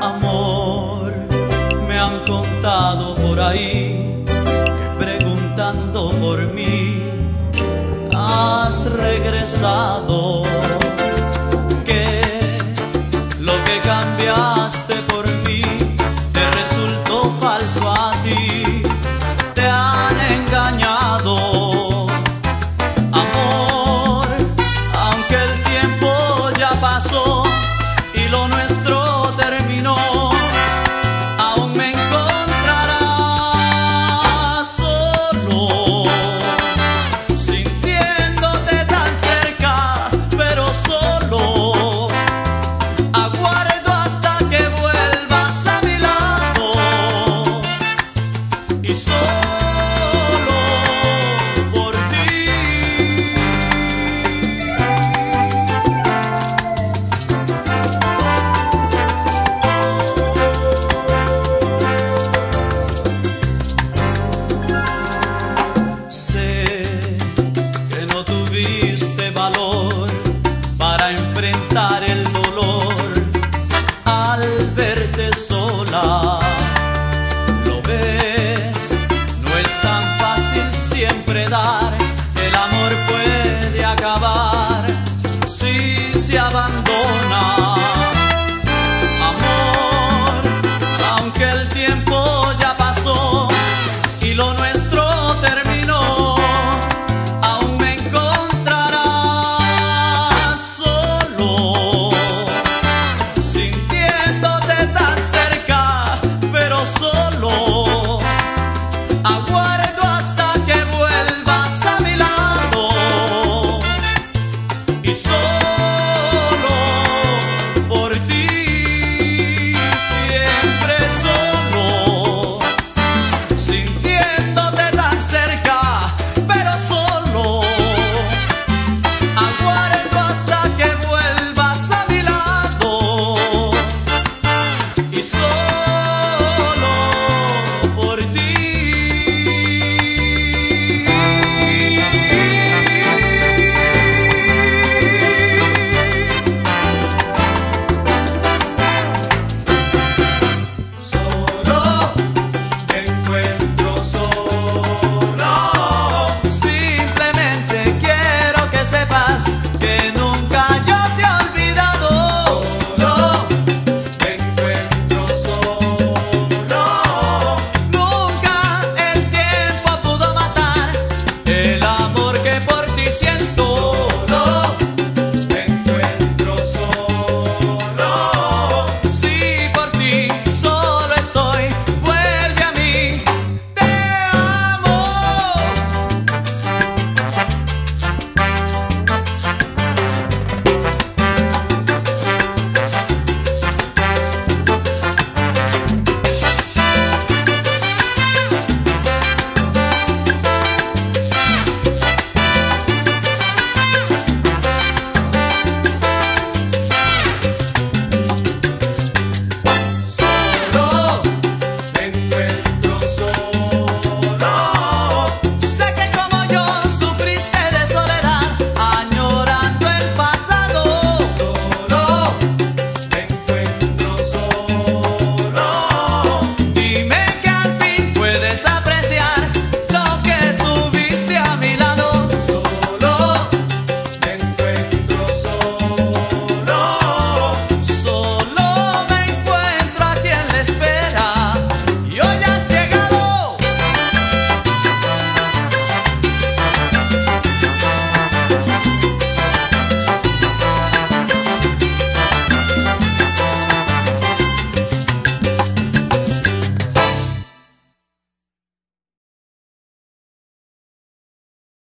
Amor, me han contado por ahí, preguntando por mí has regresado, que lo que cambió sana